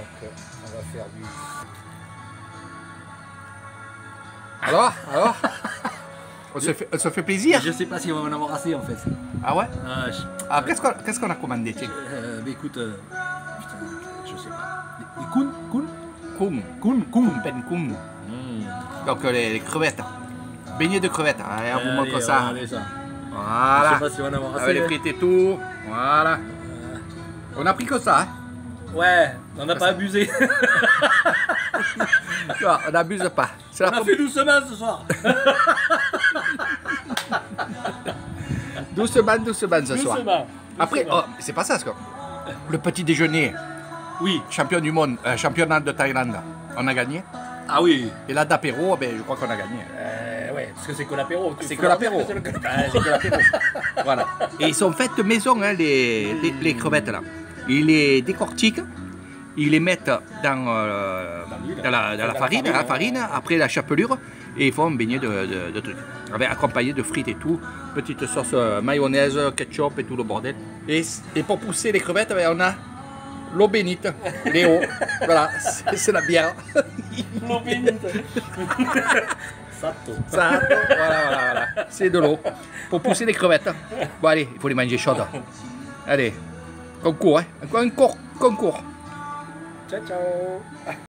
Donc, euh, on va faire du. Alors Alors on se, fait, on se fait plaisir Je sais pas si on va en avoir assez en fait. Ah ouais Ah, je- Alors qu'est-ce qu'on qu'est-ce qu'on a commandé tiens euh, mais écoute, euh, putain, je sais pas. Les coun, coun, Koum. coun, coun. Pen koum. Mmh. Donc euh, les, les crevettes. Beignets de crevettes. Allez, on vous montre Allez, ça. regardez ça. Je Voilà. sais pas si on va en avoir assez. Avec les hein. frites et tout. Voilà. On a pris que ça. Hein. Ouais, on n'a pas abusé. Non, on n'abuse pas. On la a fait doucement ce soir. doucement, doucement ce soir. Doucement. Après, oh, c'est pas ça. ce que- Le petit déjeuner, Oui. champion du monde, euh, championnat de Thaïlande, on a gagné. Ah oui. Et là, d'apéro, ben, je crois qu'on a gagné. Euh, ouais, parce que c'est que l'apéro. C'est que l'apéro. c'est que l'apéro. voilà. Et ils sont faites maison, hein, les, les, les crevettes là. Ils les décortiquent, ils les mettent dans, euh, Dans la, dans la farine, farine, la farine, après la chapelure, et ils font un beignet de, de, de trucs. Avec, accompagné de frites et tout, petite sauce euh, mayonnaise, ketchup et tout le bordel. Et, et pour pousser les crevettes, ben, on a l'eau bénite, Léo. voilà, c'est la bière. L'eau bénite. Sato. Ça, voilà, voilà, voilà. C'est de l'eau pour pousser les crevettes. Bon, allez, il faut les manger chaudes. Allez, concours, ấy con un con concours. Ciao, ciao.